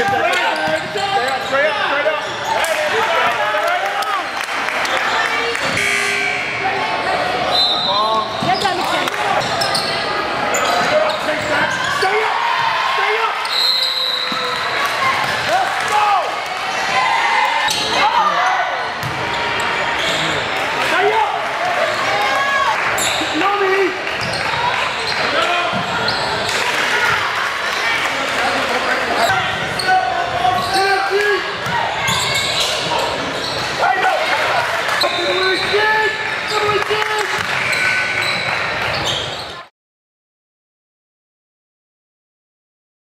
Yeah.